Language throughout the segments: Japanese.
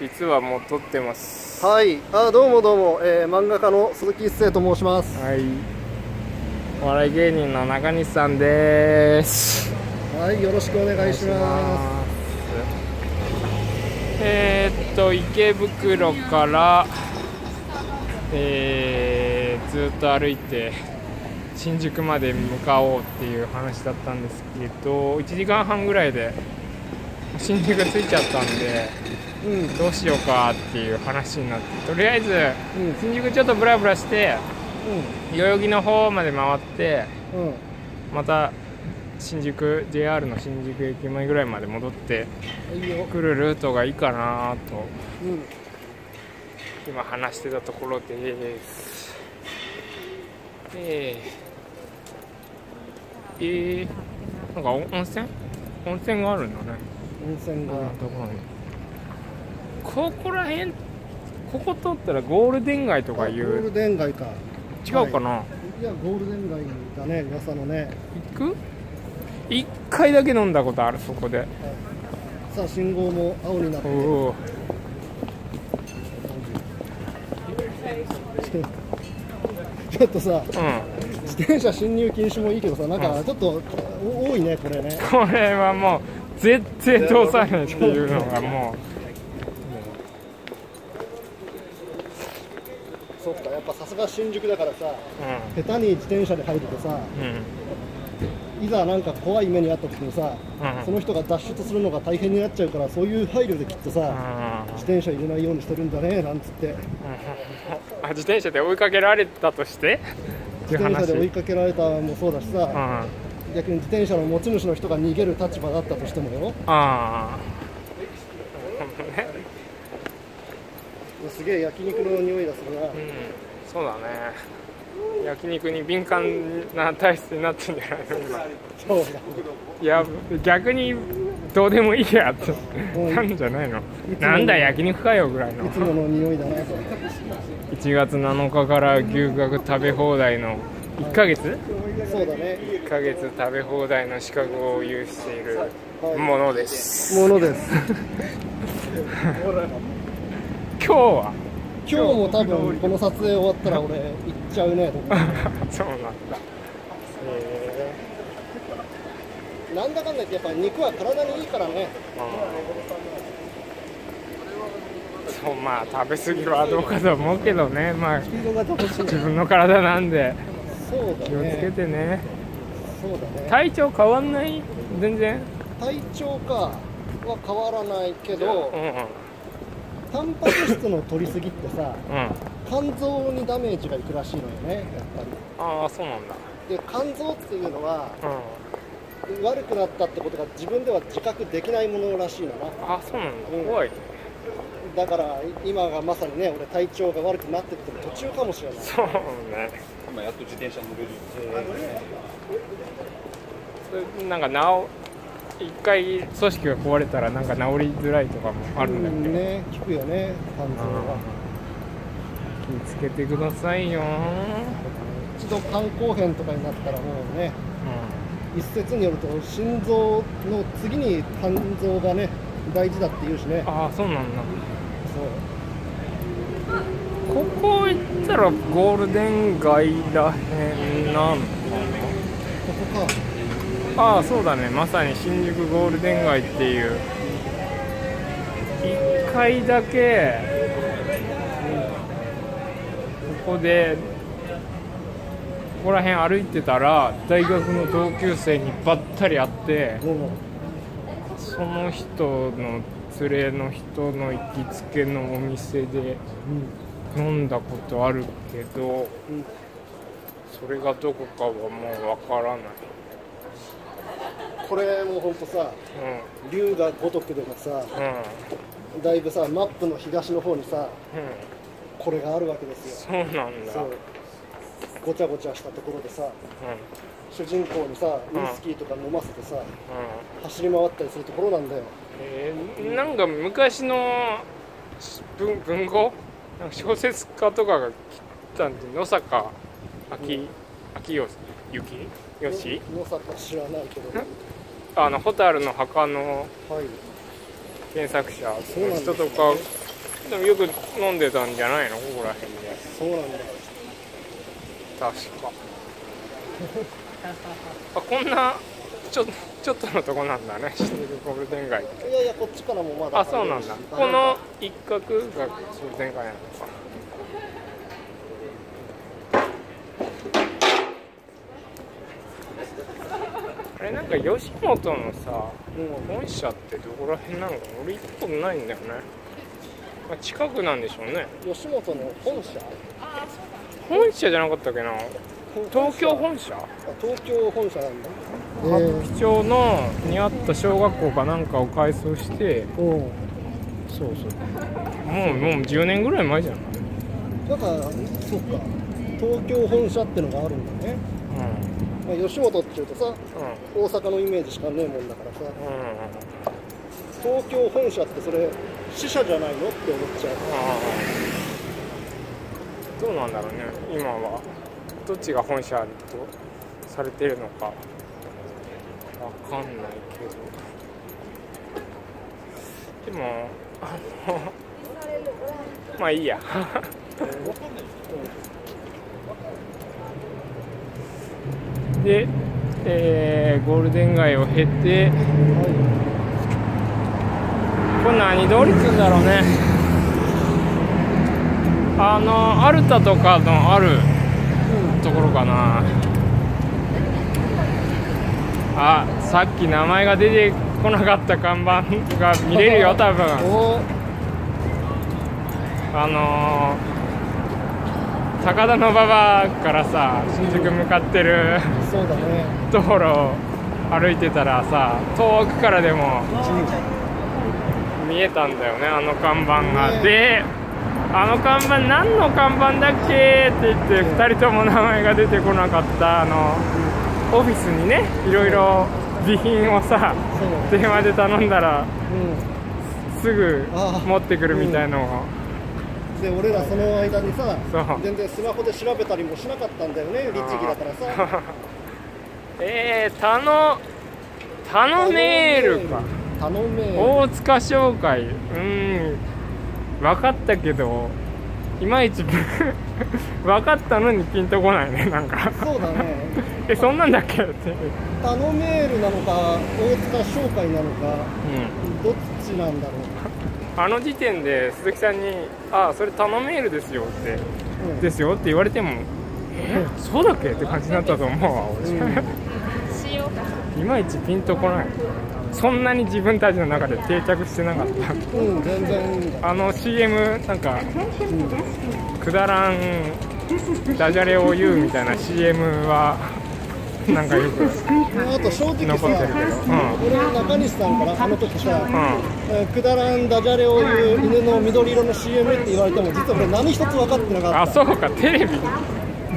実はもう撮ってます。はい。あどうもどうも、えー、漫画家の鈴木一生と申します。はい。お笑い芸人の中西さんです。はいよろしくお願いします。えー、っと池袋からえー、ずっと歩いて新宿まで向かおうっていう話だったんですけど1時間半ぐらいで新宿着いちゃったんで、うん、どうしようかっていう話になってとりあえず、うん、新宿ちょっとブラブラして、うん、代々木の方まで回って、うん、また新宿 JR の新宿駅前ぐらいまで戻ってくるルートがいいかなと、今話してたところです。えーえー、なんか温泉？温泉があるんだね。温泉が。どこにここら辺ここ通ったらゴールデン街とかいうゴールデン街か。違うかな、はい、いやゴールデン街だね噂のね。行く？一回だけ飲んだことあるそこで、はい、さあ信号も青になって。ちょっとさ、うん。自転車進入禁止もいいけどさなんかちょっと多いねこれね。これはもう絶対通さないっていうのがもうっかやっぱさすが新宿だからさ、うん、下手に自転車で入るとさ、うん、いざなんか怖い目にあった時にさ、うん、その人が脱出するのが大変になっちゃうからそういう配慮できっとさ、自転車入れないようにしてるんだねなんつって、自転車で追いかけられたとして？自転車で追いかけられたもそうだしさ、うん、逆に自転車の持ち主の人が逃げる立場だったとしてもよ。ああ。すげえ焼肉の匂いがするな、うん、そうだね。焼肉に敏感な体質になってんじゃないの今。そうだいや逆にどうでもいいやって。なんじゃないの。なんだ焼肉かよぐらいの。いつもの匂いだな1月7日から牛角食べ放題の1ヶ月？そうだね。1ヶ月食べ放題の資格を有しているものです、ものです。今日は？今日も多分この撮影終わったら俺行っちゃうね そうなんだ。へえなんだかんだ言ってやっぱ肉は体にいいからね、そうまあ食べ過ぎはどうかと思うけどね。まあ自分の体なんで。気をつけてね。そうだね。体調変わんない？全然？体調か。は変わらないけど、うんうんタンパク質の取りすぎってさ、うん、肝臓にダメージがいくらしいのよねやっぱり。ああそうなんだ。で肝臓っていうのは、うん、悪くなったってことが自分では自覚できないものらしいのな。あそうなんだ、うん、怖い。だから今がまさにね俺体調が悪くなってっても途中かもしれない。そうね。今やっと自転車乗れるえー、なんかなお一回組織が壊れたらなんか治りづらいとかもあるんだけ？ど、ね聞くよね肝臓は。気をつけてくださいよ。一度肝硬変とかになったらもうね、うん、一説によると心臓の次に肝臓がね大事だって言うしね。ああそうなんだ。そう。ここ行ったらゴールデン街らへんなのかな？ここかああそうだねまさに新宿ゴールデン街っていう1回だけここでここら辺歩いてたら大学の同級生にばったり会ってその人の連れの人の行きつけのお店で飲んだことあるけどそれがどこかはもうわからない。これもうほんとさ、うん、龍が如くでもさ、うん、だいぶさマップの東の方にさ、うん、これがあるわけですよ。そうなんだ。ごちゃごちゃしたところでさ、主人公にさウイスキーとか飲ませてさ、走り回ったりするところなんだよ。えー、なんか昔の文文豪？小説家とかが来たんで野坂秋秋吉よし野坂知らないけどあの蛍の墓の原作者の人とかでもよく飲んでたんじゃないの？ここら辺で。そうなんだ。確か。あこんなちょちょっとのとこなんだね。新宿ゴールデン街って。いやいやこっちからもまだ。あそうなんだ。この一角がゴールデン街なのかあれなんか吉本のさ、うん、本社ってどこら辺なのか俺行ったことないんだよね、まあ、近くなんでしょうね。吉本の本社？本社じゃなかったっけな。東京本社？東京本社なんだ。歌舞伎町のにあった小学校かなんかを改装してそうそう。もうもう10年ぐらい前じゃないだからそっか。東京本社ってのがあるんだね。うん、まあ、吉本っていうとさ、うん、大阪のイメージしかねえもんだからさ、うん、東京本社ってそれ支社じゃないのって思っちゃう。どうなんだろうね今は。どっちが本社とされてるのか。わかんないけど。でもあのまあいいやで、えー、ゴールデン街を経て、これ何通りっつうんだろうね。あのアルタとかのあるところかな。あさっき名前が出てこなかった看板が見れるよ 多分。あのー、高田馬場からさ新宿向かってるそうだ、ね、道路を歩いてたらさ遠くからでも見えたんだよねあの看板が。であの看板何の看板だっけ？って言って2人とも名前が出てこなかったあのオフィスにねいろいろ備品をさ電話で頼んだら、すぐ持ってくるみたいのを。で俺らその間にさ全然スマホで調べたりもしなかったんだよね律儀だからさ えー、たの頼めるか。頼め大塚商会。うん。分かったけどいまいち 分かったのにピンとこないねなんか。そうだね。えそんなんだっけ？ってタノメールなのか大塚商会なのか、うん、どっちなんだろう。あの時点で鈴木さんに「ああそれタノメールですよ」って「うん、ですよ」って言われても「え？そうだっけ?」って感じになったと思うわ俺、うん、いまいちピンとこない。そんなに自分たちの中で定着してなかった。うん全然。あの CM なんか、うん、くだらんダジャレを言うみたいな CM はなんかよくあと正直さ、うん、俺中西さんからあの時さ、うん、くだらんダジャレを言う犬の緑色の CM って言われても実は俺何一つ分かってなかった。あそうかテレビ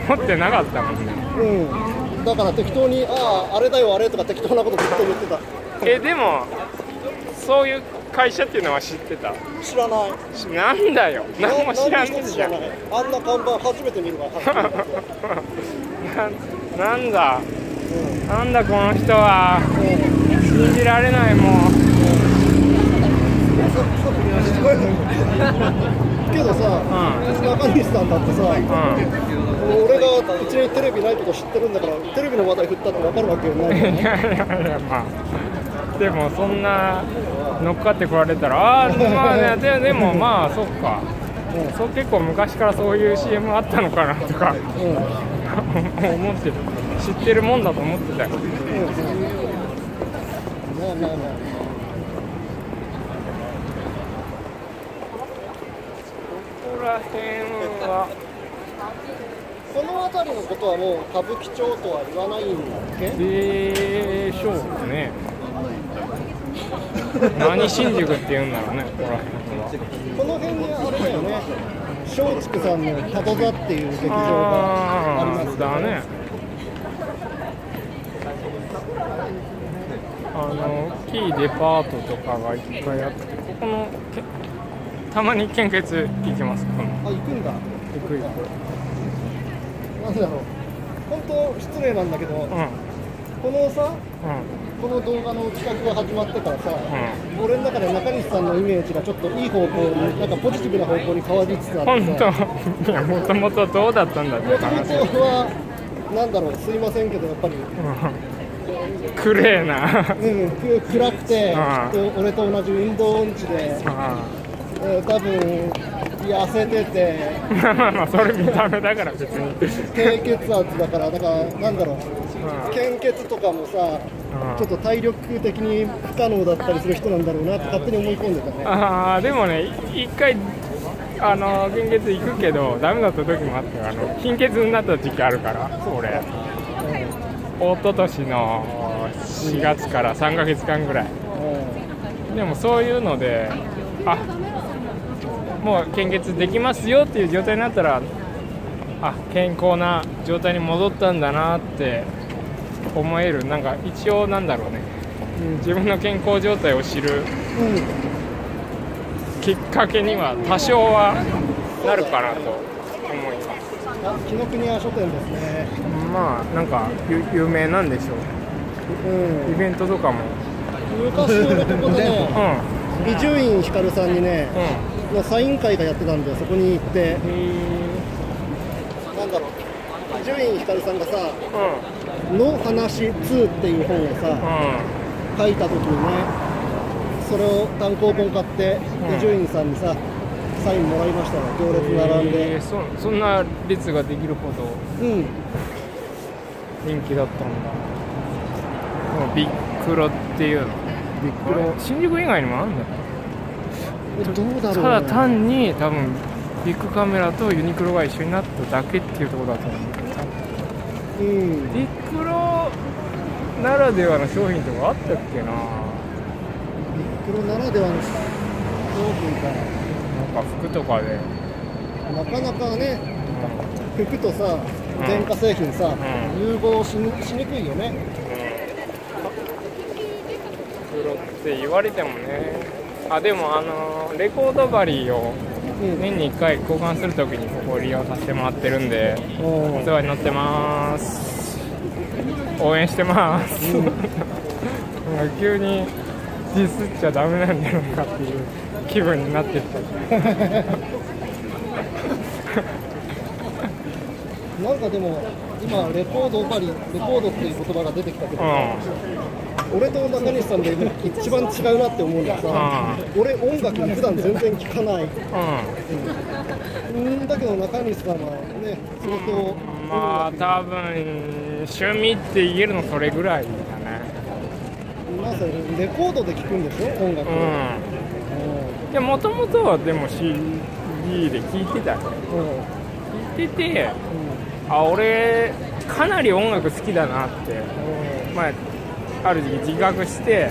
持ってなかったもんね。うんだから適当にあああれだよあれとか適当なことずっと言ってた。えでもそういう会社っていうのは知ってた？知らない。なんだよ。何も知らないじゃん。あんな看板初めて見るわななんだ、うん、なんだこの人は、うん、信じられないもう、けどさ、うん、中西さんだってさ、うん、俺がうちにテレビないこと知ってるんだからテレビの話題振ったって分かるわけよない、ね、いやいやいやまあでもそんな乗っかってこられたらああまあねででもまあそっか、うん、そう結構昔からそういう CM あったのかなとか、うん、思ってる。知ってるもんだと思ってたよ、うん、まあまあまあここら辺はこの辺りのことはもう歌舞伎町とは言わないんだっけ？でしょうね。何新宿って言うんだろうねこここの辺にあれだよね。松竹さんのタド座っていう劇場がありますだね。あの大きいデパートとかがいっぱいあってここのたまに献血行きますあ行くんだ。行く行くなんだろう。本当失礼なんだけど、うん。このさ、この動画の企画が始まってからさ、う俺の中で中西さんのイメージがちょっといい方向に、なんかポジティブな方向に変わりつつあって本さ、当。いやもともとどうだったんだってもとも話とは、なんだろう、すいませんけど、やっぱり、うん。クレーな。うん、く暗くて、きっと俺と同じ運動音痴で、あえー多分痩せてて、あまあまあそれ見た目だから別に。低血圧だから、だから、なんだろう、献血とかもさ、うん。ちょっと体力的に不可能だったりする人なんだろうなって勝手に思い込んでたね。ああでもねい一回あの献血行くけどダメだった時もあったよ。あの貧血になった時期あるから俺。一昨年の4月から3ヶ月間ぐらい。でもそういうのであもう献血できますよっていう状態になったらあ健康な状態に戻ったんだなって思える。なんか一応なんだろうね。うん自分の健康状態を知るうんきっかけには多少はなるかなと思います。あ紀ノ国屋書店ですね。まあなんかゆ有名なんでしょう。うん。イベントとかも。昔俺ここでね。う、ん。伊集院光さんにね、うのサイン会がやってたんで、そこに行って、んなんだろう、伊集院光さんがさ、うん。の話2っていう本をさ、う書いたときにね、それを単行本買って、うん。伊集院さんにさ、サインもらいましたよ、行列ん並んで。えー。そそんな列ができるほどうん、人気だったんだ。このビックロっていうの。ビックロ。新宿以外にもあるんだよただ単に多分ビッグカメラとユニクロが一緒になっただけっていうところだと思ううん、ビックロならではの商品とかあったっけな。ビックロならではの商品か。な。んか服とかで、なかなかね、う服とさ、ん。電化製品さ、うん。融合しにしにくいよね。ん、プロって言われてもねあでもあのレコード針をうん、年に1回交換するときにここを利用させてもらってるんでおお世話になってます。応援してます、なん。か 急にディスっちゃダメなんじゃないかっていう気分になってきた。なんかでも、今、レコードバリ、レコードっていう言葉が出てきたけど、う俺と中西さんで一番違うなって思うのがさ、俺、音楽普段全然聴かない。んうん。うん。だけど中西さんはね、相当、まあ多分趣味って言えるのそれぐらいだね。なんせレコードで聴くんでしょ、音楽を。うん。いやもともとはでも CD で聴いてたよ。うん。うん聴いててあ俺かなり音楽好きだなって。まあある時期自覚して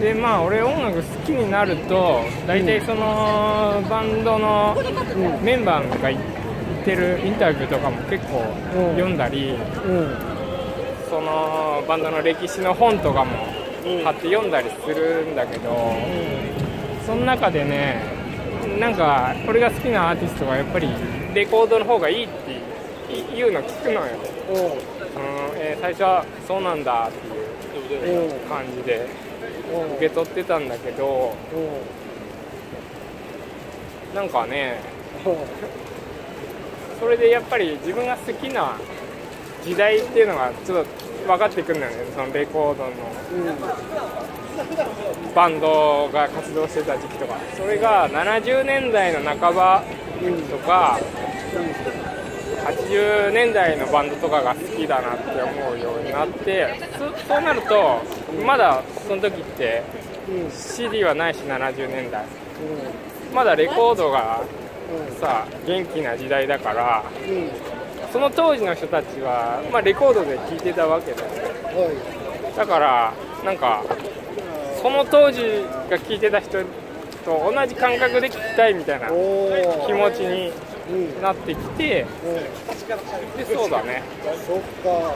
でまあ俺音楽好きになると大体そのバンドのメンバーが言ってるインタビューとかも結構うん読んだりうんうんそのバンドの歴史の本とかも買って読んだりするんだけどその中でねなんか俺が好きなアーティストがやっぱりレコードの方がいいって言うの聞くのよ、うん。うんえー最初はそうなんだっていう感じで受け取ってたんだけどなんかねそれでやっぱり自分が好きな時代っていうのがちょっと分かってくるんだよね。そのレコードのバンドが活動してた時期とか。それが70年代の半ばとか80年代のバンドとかが好きだなって思うようになってそうなるとまだその時って CD はないし70年代まだレコードがさ元気な時代だからその当時の人たちは、まあ、レコードで聴いてたわけだよ。ねだからなんかその当時が聴いてた人と同じ感覚で聴きたいみたいな気持ちになってきてでそうだね。そっか。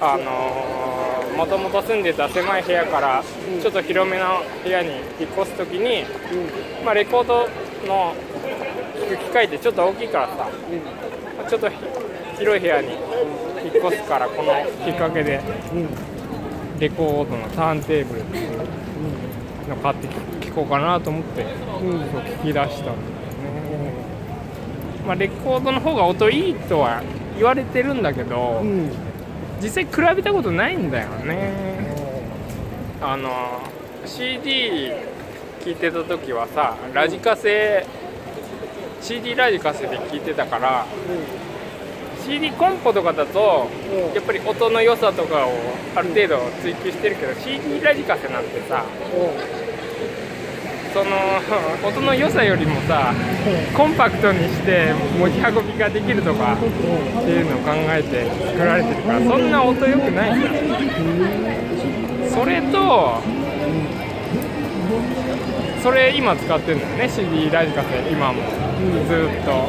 あのー、もともと住んでた狭い部屋からちょっと広めの部屋に引っ越す時に、まあ、レコードの聴く機会ってちょっと大きいからさちょっとひ広い部屋に引っ越すからこのきっかけで、レコードのターンテーブルっていうの買って聴こうかなと思って、うん、聞き出したまあ、レコードの方が音いいとは言われてるんだけど、うん、実際比べたことないんだよね。あの CD 聴いてた時はさラジカセ CD ラジカセで聴いてたから、うん、CD コンポとかだと、うん、やっぱり音の良さとかをある程度追求してるけど、CD ラジカセなんてさ、その 音の良さよりもさ、コンパクトにして持ち運びができるとかっていうのを考えて作られてるからそんな音良くないんだ。それとそれ今使ってるんだよね CD ラジカセ今も。ずっと。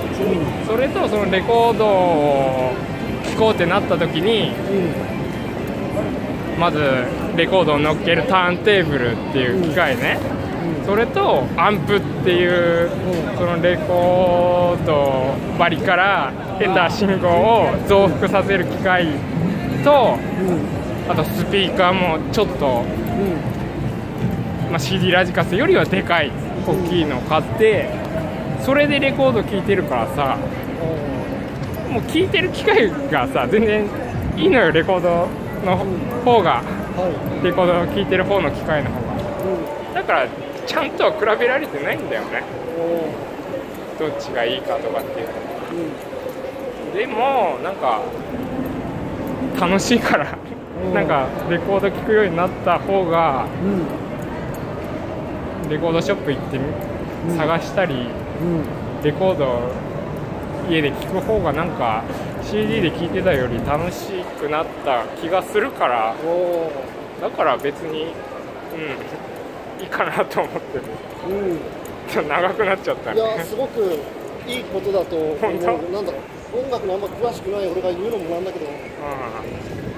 それとそのレコードを聴こうってなった時にまずレコードを乗っけるターンテーブルっていう機械ねそれとアンプっていうそのレコード針から得た信号を増幅させる機械とあとスピーカーもちょっとまあ、CD ラジカセよりはでかい大きいのを買ってそれでレコード聴いてるからさもう聴いてる機会がさ全然いいのよレコードの方が、レコードを聴いてる方の機械の方が、だからちゃんとは比べられてないんだよね、どっちがいいかとかっていうの、でもなんか楽しいから。なんかレコード聴くようになった方が、レコードショップ行って探したり、レコード家で聴く方がなんか CD で聴いてたより楽しくなった気がするから。だから別にうんいいかなと思って。る、うん、長くなっちゃったね。いやすごくいいことだと思う。なんだろう音楽のあんま詳しくない俺が言うのもなんだけど、うん。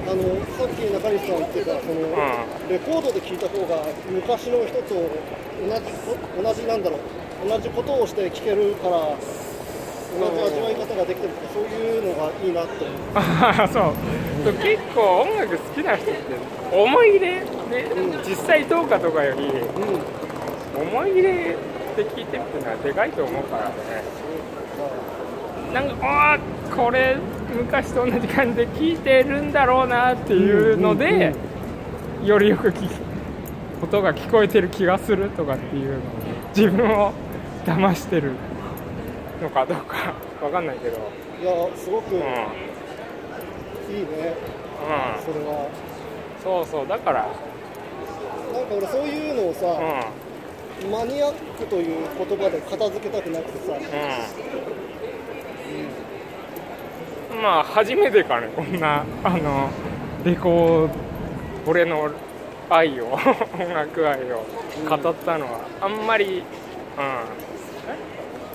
あのさっき中西さん言ってたその、レコードで聴いた方が昔の一つを同じ同じなんだろう。同じことをして聴けるから同じ味わい方ができてるとかそういうのがいいなってあそう、結構音楽好きな人って思い入れで、うん、実際どうかとかより、うん、思い入れで聴いてるっていうのはでかいと思うからね、なんかあこれ昔と同じ感じで聞いてるんだろうなっていうので、よりよく聞音が聞こえてる気がするとかっていうの自分を騙してるのかどうか分かんないけど。いやすごく、うん、いいね、うん、それは。そうそうだから。なんか俺そういうのをさ、うん、マニアックという言葉で片付けたくなくてさ、まあ初めてかねこんなあのレコー俺の愛を 音楽愛を語ったのは。あんまりうん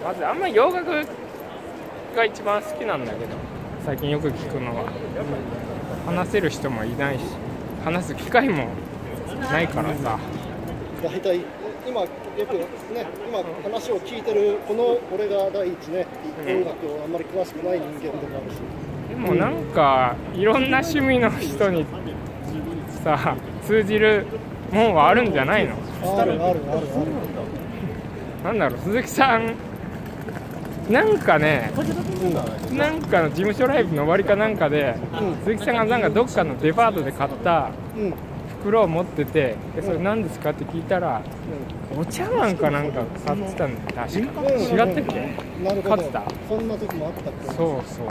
まずあんまり洋楽が一番好きなんだけど最近よく聞くのは。話せる人もいないし話す機会もないからさ。大体今よくね今話を聞いてるこの俺が第一ね、音楽をあんまり詳しくない人間でもあるし。でもなんかいろんな趣味の人にさ通じるもんはあるんじゃないの？あるあるあるある。なんだろう鈴木さんなんかね、なんかの事務所ライブの終わりかなんかで、鈴木さんがなんかどっかのデパートで買った、袋を持っててでそれ何ですかって聞いたら、お茶碗かなんか買ってたんだ確か、違ったっけ？買ってた。そんな時もあったっけ？そうそう。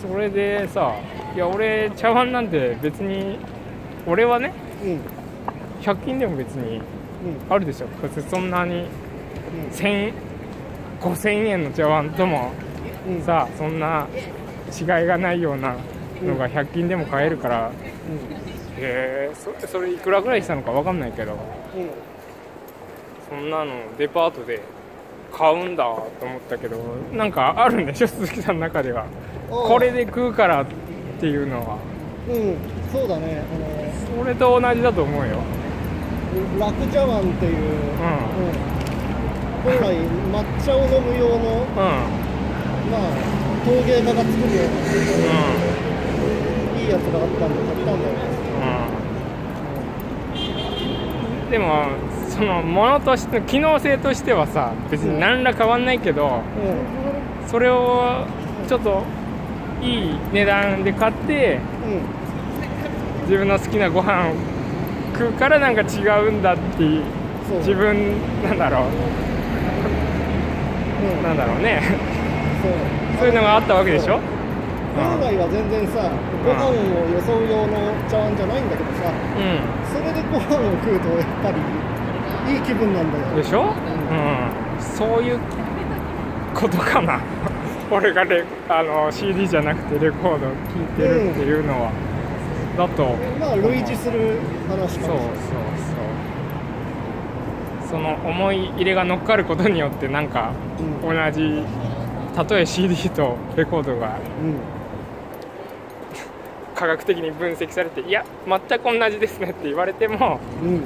それでさいや俺茶碗なんて別に俺はね、うん、100均でも別にあるでしょ、うん、そんなに、うん、5000円の茶碗とも、うん、さそんな違いがないようなのが100均でも買えるから、へえそそれいくらぐらいしたのか分かんないけど、うん、そんなのデパートで買うんだと思ったけどなんかあるんでしょ鈴木さんの中では。これで食うからっていうのは。うん。そうだね。あのそれと同じだと思うよ。楽茶碗っていう、うん、うん、本来抹茶を飲む用の、うん、まあ陶芸家が作るような、うん。やつがあったんで買ったんだよね。うん。でもそのものとして機能性としてはさ別に何ら変わんないけど、うそれをちょっといい値段で買って自分の好きなご飯食うからなんか違うんだって自分なんだろううん。なんだろうね。そう。そういうのがあったわけでしょ？本来は全然さご飯をよそう用の茶碗じゃないんだけどさうそれでご飯を食うとやっぱりいい気分なんだよ。んでしょ？うん。そういうことかな。俺がレあの CD じゃなくてレコードを聴いてるっていうのは、だと。まあ類似する話かもしれない。そうそうその思い入れが乗っかることによってなんかうん。同じたとえ CD とレコードがうん。科学的に分析されていや全く同じですねって言われてもうん。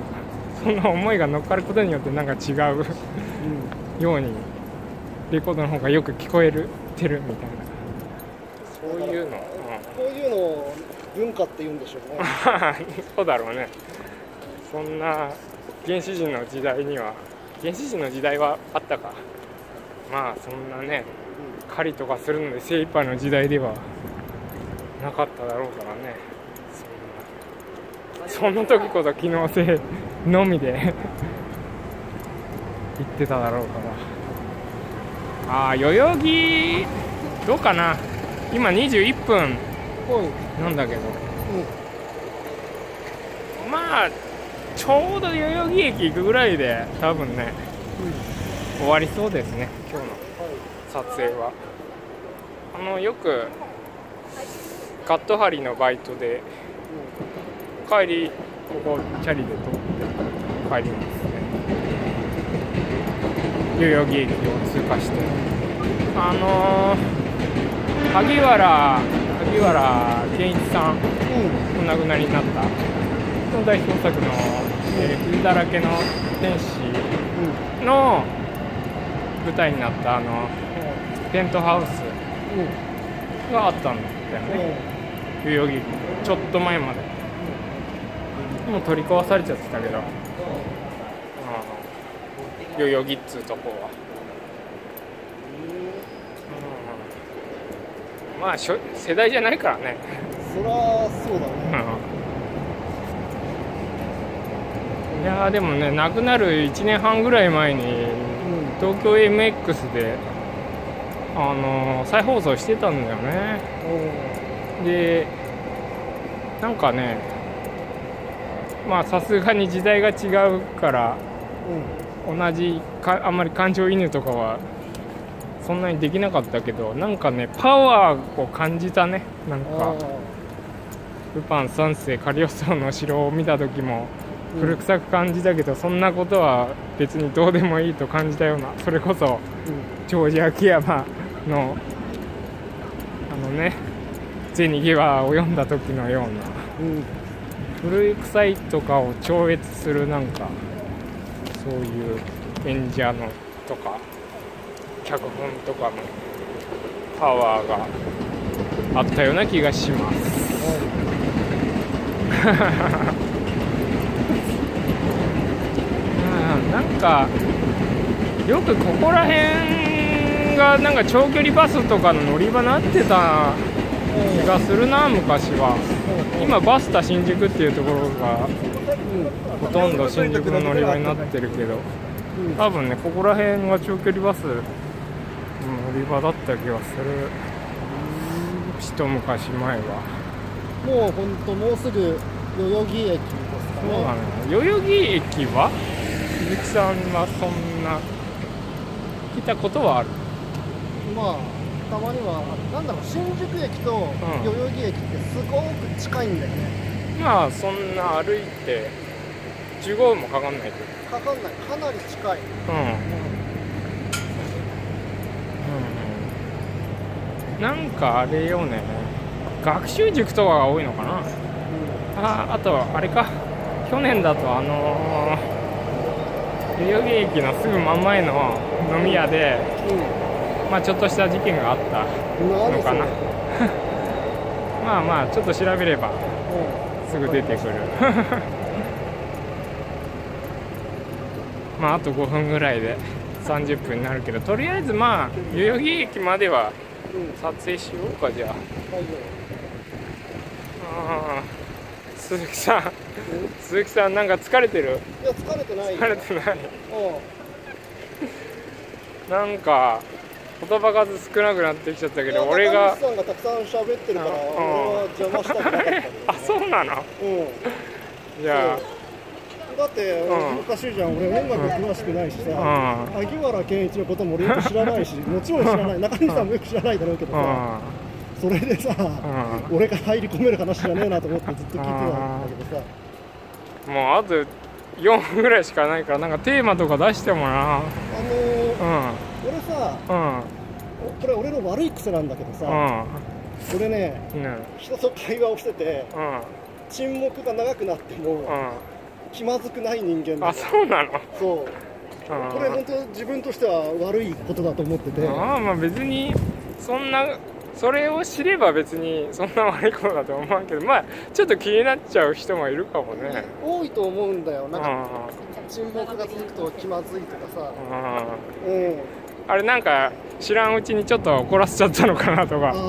その思いが乗っかることによってなんか違うようにレコードの方がよく聞こえるてるみたいな。そういうの、うんこういうのを文化って言うんでしょうね。そうだろうね。そんな原始人の時代には原始人の時代はあったか。まあそんなね狩りとかするので精一杯の時代ではなかっただろうからね。そんなその時こそ機能性のみで 言ってただろうから。ああ代々木どうかな。今21分。なんだけど。うん。まあちょうど代々木駅行くぐらいで多分ね終わりそうですね今日の撮影は。あのよくカット針のバイトで帰りここチャリで通って帰りますね。代々木駅を通過して。あのー萩原萩原健一さんお亡くなりになったの代表作の「えー、傷だらけの天使」の舞台になったあのペントハウスがあったんだよね。代々木ちょっと前まで。もう取り壊されちゃってたけど、うん、代々木っつうとこは、うん、まあしょ世代じゃないからね。そりゃそうだねいやーでもね亡くなる1年半ぐらい前にうん。東京 MX であのー再放送してたんだよね。でなんかねまあさすがに時代が違うからうん。同じかあんまり感情移入とかはそんなにできなかったけどなんかねパワーを感じたね。なんあかルパン三世カリオストロの城を見た時もうん古臭く感じたけど、そんなことは別にどうでもいいと感じたようなそれこそジョージ秋山のあのね「銭ゲバー」を読んだ時のような古い臭いとかを超越するなんかそういう演者のとか脚本とかのパワーがあったような気がします うんなんかよくここら辺がなんか長距離バスとかの乗り場なってた気がするな昔は。今バスタ新宿っていうところがほとんど新宿の乗り場になってるけど。多分ねここら辺が長距離バスの乗り場だった気がする。一昔前は。もう本当もうすぐ代々木駅ですかそうだねね。代々木駅は？鈴木さんはそんな来たことはある？まあたまにはなんだろう新宿駅と代々木駅ってすごく近いんだよね、まあそんな歩いて15分もかかんないけどかかんない。かなり近い、うん、うん、なんかあれよね。学習塾とかが多いのかな。ああとあれか。去年だとあのー代々木駅のすぐ真ん前の飲み屋で、うん。まあ、ちょっとした事件があったうん、のかな まあまあちょっと調べればすぐ出てくる。まああと5分ぐらいで30分になるけどとりあえずまあ代々木駅までは撮影しようかじゃあ、あ鈴木さん。鈴木さんなんか疲れてる？いや疲れてない疲れてない。なんか言葉数少なくなってきちゃったけど俺がさんがたくさん喋ってるから俺は邪魔したくなかったあそうなの？うん。じゃあ。だっておかしいじゃん。俺音楽詳しくないしさ。萩原健一のことも俺よく知らないしもちろん知らない。中西さんもよく知らないだろうけどさそれでさ俺が入り込める話じゃねえなと思ってずっと聞いてたんだけどさ。もうあと4分ぐらいしかないからなんかテーマとか出してもな。あのー、俺さ、うん、これ俺の悪い癖なんだけどさ、俺ね、人と会話をしてて、沈黙が長くなっても、気まずくない人間あそうなの？そう。これ本当自分としては悪いことだと思ってて。ああまあ別にそんなそれを知れば別にそんな悪いことだと思うけどまあちょっと気になっちゃう人もいるかもね。多いと思うんだよ。なんか沈黙が続くと気まずいとかさ。うん。あれなんか知らんうちにちょっと怒らせちゃったのかなとか。うん。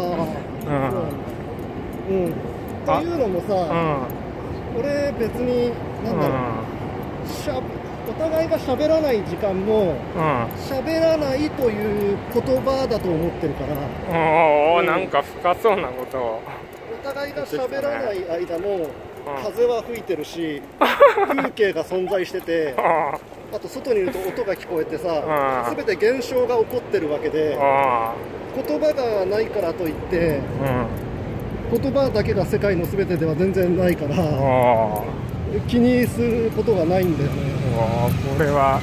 うん。っていうのもさ、うん、俺別になんだろう、しゃお互いが喋らない時間も喋、うん、らないという言葉だと思ってるからおお、うん、なんか深そうなことを。お互いが喋らない間も、風は吹いてるし 風景が存在しててあと外にいると音が聞こえてさ全て現象が起こってるわけで言葉がないからといって、言葉だけが世界の全てでは全然ないから気にすることがないんだよねこれは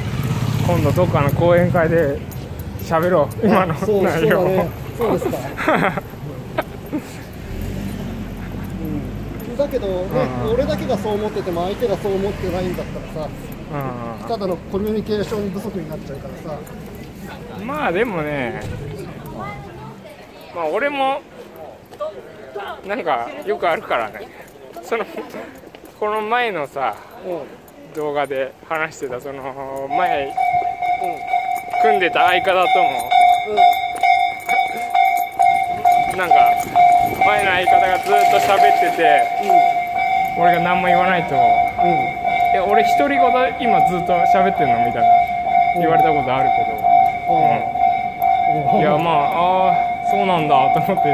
今度どっかの講演会で喋ろう今の内容そう,、ね、そうですか、うん、だけどね、俺だけがそう思ってても相手がそう思ってないんだったらさ、ただのコミュニケーション不足になっちゃうからさ。まあでもねまあ俺もなんかよくあるからね。そのこの前のさ、動画で話してたその前、組んでた相方とも、なんか前の相方がずっと喋ってて、俺が何も言わないと、え俺独り言今ずっと喋ってんのみたいな。言われたことあるけど、いやまあああそうなんだと思って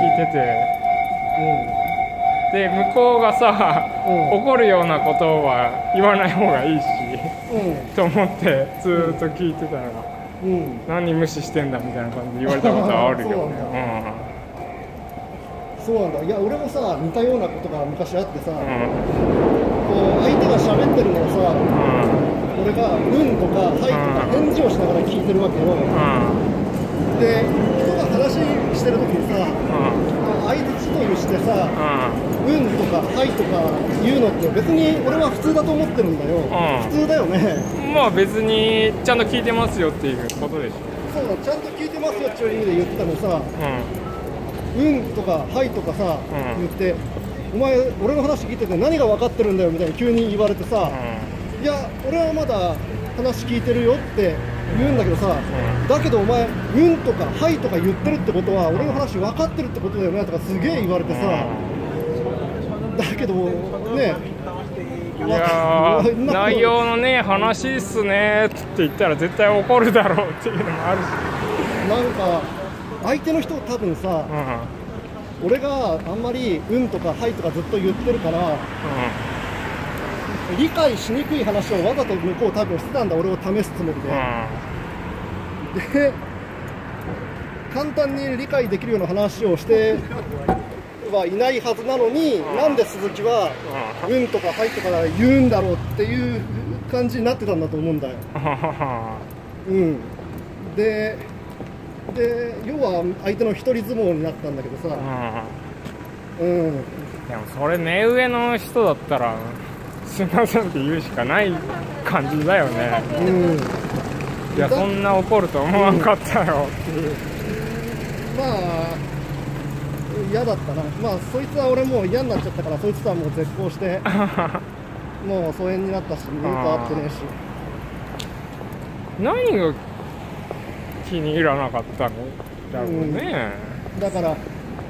聞いてて。で向こうがさ、うん、怒るようなことは言わない方がいいし、うん、と思ってずっと聞いてたら、うん、何無視してんだみたいな感じで言われたことあるよね。そうなんだ。いや俺もさ似たようなことが昔あってさ、こう相手が喋ってるのをさ、俺が「うん」とか「はい」とか返事をしながら聞いてるわけよ、で人が話してる時にさ、相づちとしてさ、うん。とかはいとか言うのって別に俺は普通だと思ってるんだよ、うん、普通だよね。まあ別にちゃんと聞いてますよっていうことでしょ。そうだちゃんと聞いてますよっていう意味で言ってたのさ、うん、うんとかはいとかさ、うん、言ってお前俺の話聞いてて何が分かってるんだよみたいに急に言われてさ、いや俺はまだ話聞いてるよって言うんだけどさ、うん、だけどお前「うん」とか「はい」とか言ってるってことは俺の話分かってるってことだよねとかすげえ言われてさ、だけどねいや内容のね話っすねって言ったら絶対怒るだろうっていうのもあるし。なんか相手の人多分さ、うん、俺があんまり「うん」とか「はい」とかずっと言ってるから、うん理解しにくい話をわざと向こう多分してたんだ。俺を試すつもりで、うん、で簡単に理解できるような話をしてはいないはずなのに、うん、なんで鈴木は「うん」とか「はい」とか言うんだろうっていう感じになってたんだと思うんだよ。うん、でで要は相手の一人相撲になったんだけどさ、うん、うん、でもそれ目上の人だったらすみませんって言うしかない感じだよね、うん、いやそんな怒ると思わんかったよっていう、まあ嫌だったな。まあそいつは俺もう嫌になっちゃったからそいつとはもう絶交して もう疎遠になったし二度と会ってねえし。何が気に入らなかったのだろうね、うん、だから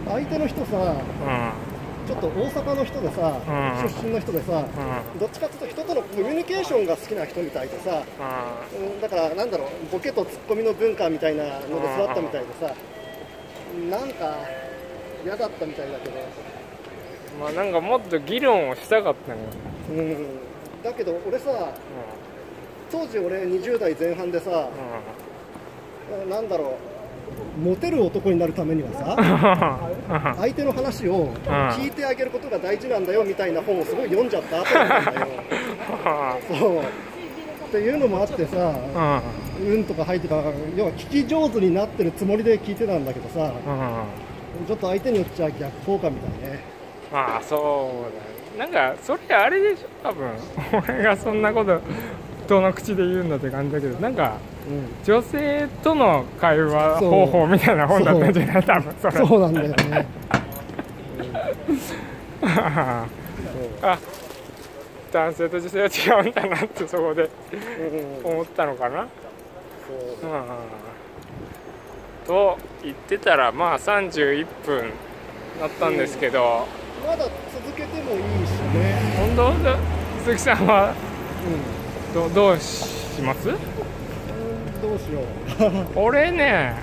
相手の人さ、うんちょっと大阪の人でさ、うん、出身の人でさ、うん、どっちかっていうと人とのコミュニケーションが好きな人みたいでさ、うん、だからなんだろうボケとツッコミの文化みたいなので育ったみたいでさ、なんか嫌だったみたいだけど。まあなんかもっと議論をしたかったのうん。だけど俺さ、当時俺20代前半でさ、うん、なんだろうモテる男になるためにはさ 相手の話を聞いてあげることが大事なんだよみたいな本をすごい読んじゃった後なんだよ。そう。っていうのもあってさ「うん」とか「はい」とか要は聞き上手になってるつもりで聞いてたんだけどさちょっと相手によっちゃ逆効果みたいね。まあそうだなんかそれあれでしょ？多分。俺がそんなこと人の口で言うんだって感じだけどなんか女性との会話方法みたいな本だったんじゃない？多分それ。そうなんだよね。あ男性と女性は違うんだなってそこで思ったのかな、う。ん、と言ってたらまあ31分なったんですけど、うん、まだ続けてもいいしね。本当？鈴木さんは、うん、どどうします？どうしよう。俺ね、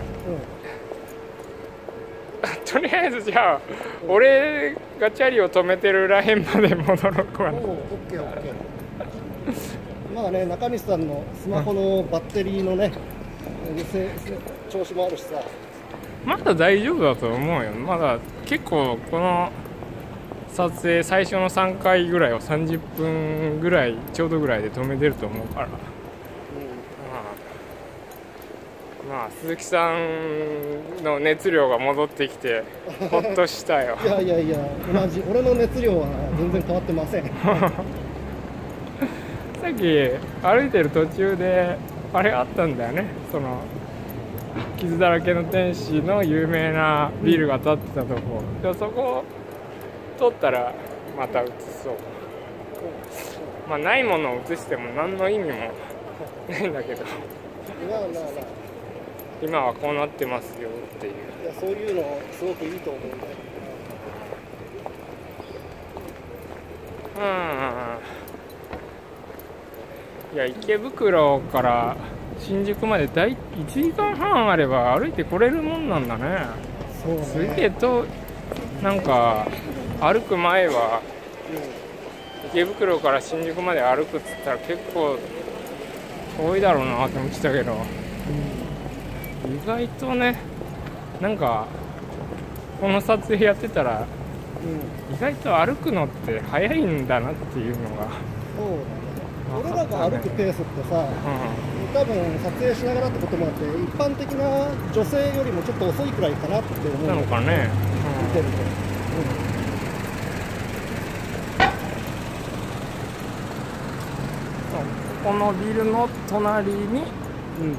うん、とりあえずじゃあ俺がチャリを止めてるらへんまで戻ろうかな。オッケーオッケー。まあね中西さんのスマホのバッテリーのね、調子もあるしさ。まだ大丈夫だと思うよ。まだ結構この撮影最初の3回ぐらいを30分ぐらいちょうどぐらいで止めてると思うからまあ鈴木さんの熱量が戻ってきて ほっとしたよ。いやいやいや同じ俺の熱量は全然変わってません。さっき歩いてる途中であれあったんだよね。その傷だらけの天使の有名なビルが建ってたとこ、うん、そこ撮ったらまた映そう。まあないものを映しても何の意味もないんだけど 今はこうなってますよっていう。いやそういうのすごくいいと思うんでうんいや池袋から新宿まで大1時間半あれば歩いてこれるもんなんだね。そうね。すげえとなんか歩く前は、うん、池袋から新宿まで歩くっつったら結構遠いだろうなって思ってたけど、うん意外とねなんかこの撮影やってたら、うん、意外と歩くのって早いんだなっていうのがそうだね。俺らが歩くペースってさ、うん、多分撮影しながらってこともあって一般的な女性よりもちょっと遅いくらいかなって思う。なのかね、うん、見てると、うん、このビルの隣に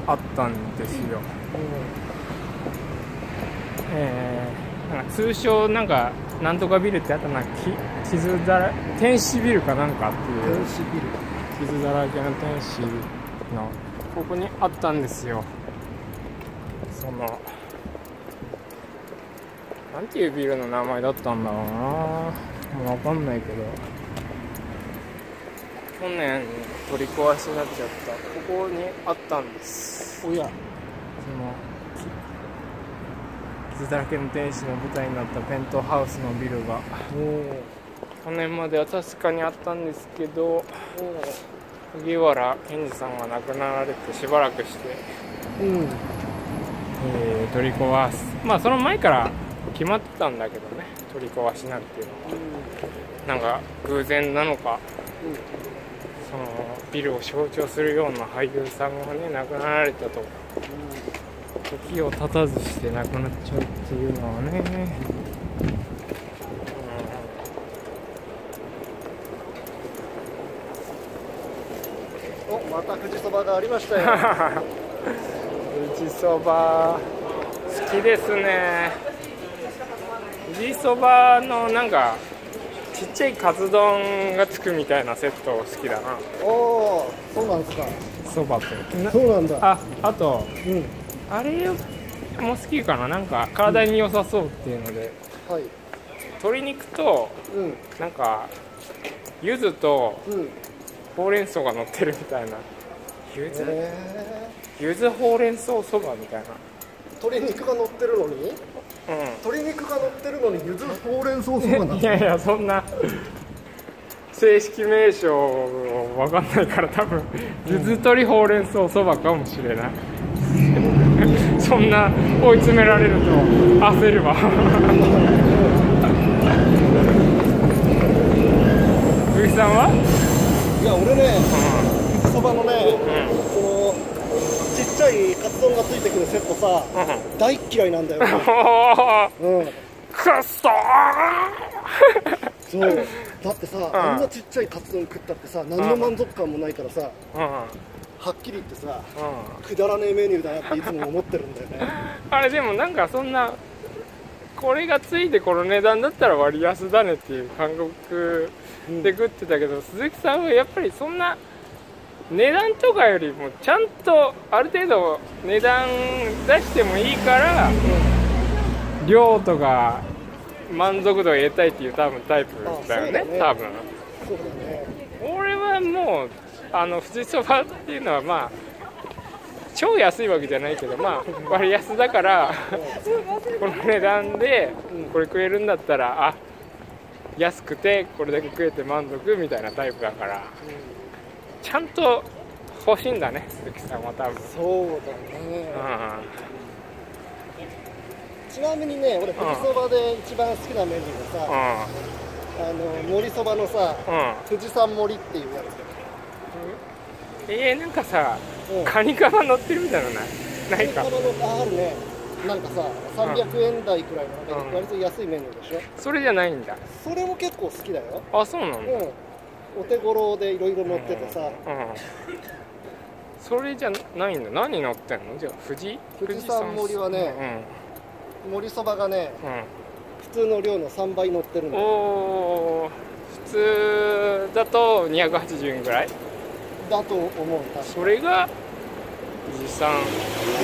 あったんですよ、えー、なんか通称なんかなんとかビルってあったな傷だら天使ビルかなんかっていう。天使ビル。傷だらけの天使のここにあったんですよ。そのなんていうビルの名前だったんだろうな。もう分かんないけど。去年取り壊しになっちゃった。ここにあったんです。おやその傷だらけの天使の舞台になったペントハウスのビルが。去年までは確かにあったんですけど杉原健二さんが亡くなられてしばらくして、うん。えー、取り壊す。まあその前から決まってたんだけどね。取り壊しなんていうのは、うん、なんか偶然なのか、うん、そのビルを象徴するような俳優さんがね亡くなられたと、時を経たずして亡くなっちゃうっていうのはね、うん、おまた富士そばがありましたよ。富士そば好きですね。富士そばのなんかちっちゃいカツ丼がつくみたいなセット好きだな。おおそうなんですか。そばと。そうなんだ。ああとうんあれも好きかな。なんか体に良さそうっていうので、はい。鶏肉とうん。なんか柚子とうん。ほうれん草が乗ってるみたいな。柚子？へ柚子ほうれん草そばみたいな。鶏肉が乗ってるのに？う鶏肉が乗ってるのにゆずほうれん草そばなん いやいやそんな正式名称わかんないから多分柚子鶏ほうれん草そばかもしれないそんな追い詰められると焦るわ。鈴木さんは？いや俺ねゆずそばのねうん。うんそのちっちゃいカツ丼がついてくるセットさうん。大っ嫌いなんだよ。うん。くっそー。そう。だってさあんなちっちゃいカツ丼食ったってさ何の満足感もないからさうんうんはっきり言ってさうん。くだらねえメニューだなっていつも思ってるんだよね。あれでもなんかそんなこれがついてこの値段だったら割安だねっていう感覚で食ってたけど、鈴木さんはやっぱりそんな値段とかよりもちゃんとある程度値段出してもいいから、量とか満足度を得たいっていう多分タイプだよねね。多分。そうだね。俺はもうあの富士そばっていうのはまあ超安いわけじゃないけどまあ割安だからこの値段でこれ食えるんだったらあ安くてこれだけ食えて満足みたいなタイプだからちゃんと欲しいんだね鈴木さんは多分。そうだね。ちなみにね俺富士そばで一番好きなメニューがさあの盛りそばのさうん。うんうん富士山盛りっていうやえー、なんかさつうん。カニカマ乗ってるみたいなのない？ないか。カニカマのああるね。なんかさ300円台くらいのうん。割と安いメニューでしょ？それじゃないんだ。それも結構好きだよ。あそうなんだうん。お手頃でいろいろ乗っててさ。うん。それじゃないんだ何乗ってんの？じゃあ富士富士山盛りはね盛りそばがねうん、うん普通の量の3倍乗ってるんだよ。おー。普通だと280円ぐらい？だと思う。それが富士山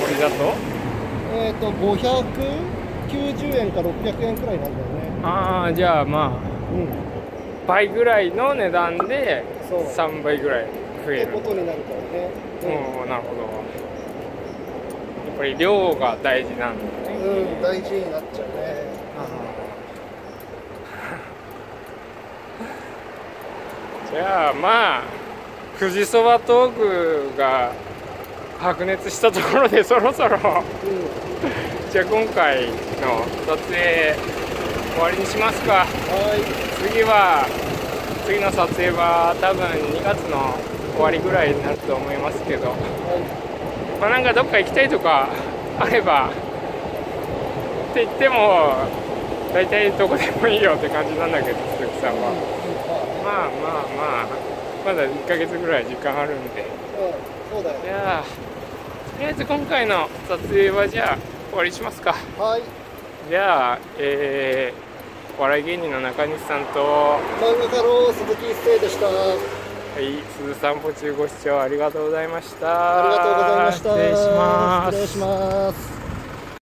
盛りだと？えっ、と590円か600円くらいなんだよね。ああじゃあまうん。あ倍ぐらいの値段でそう。3倍ぐらい増える。ってことになるからね。うん。なるほど。やっぱり量が大事なんだね。うん、うん、大事になっちゃうね。じゃあまあ富士そばトークが白熱したところでそろそろうんじゃあ今回の撮影終わりにしますか。はい。次は次の撮影は多分2月の終わりぐらいになると思いますけど。はまあなんかどっか行きたいとかあればって言っても大体どこでもいいよって感じなんだけど鈴木さんは。いまあまあまあまだ1ヶ月ぐらい時間あるんで。うんそうだよ。じゃあとりあえず今回の撮影はじゃあ終わりにしますか。はい。じゃあえー、お笑い芸人の中西さんと。漫画家の鈴木一生でした。はい鈴散歩中ご視聴ありがとうございました。ありがとうございました。失礼します。失礼します